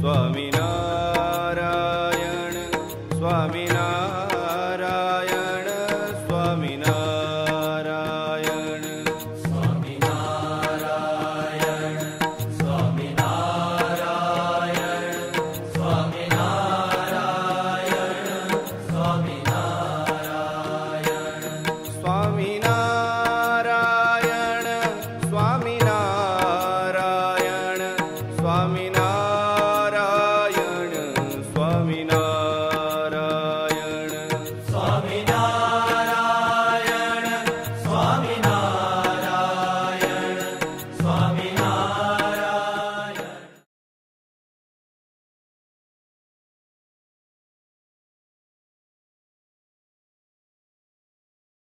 Swami. ಸ್ವಾಮಿನಾ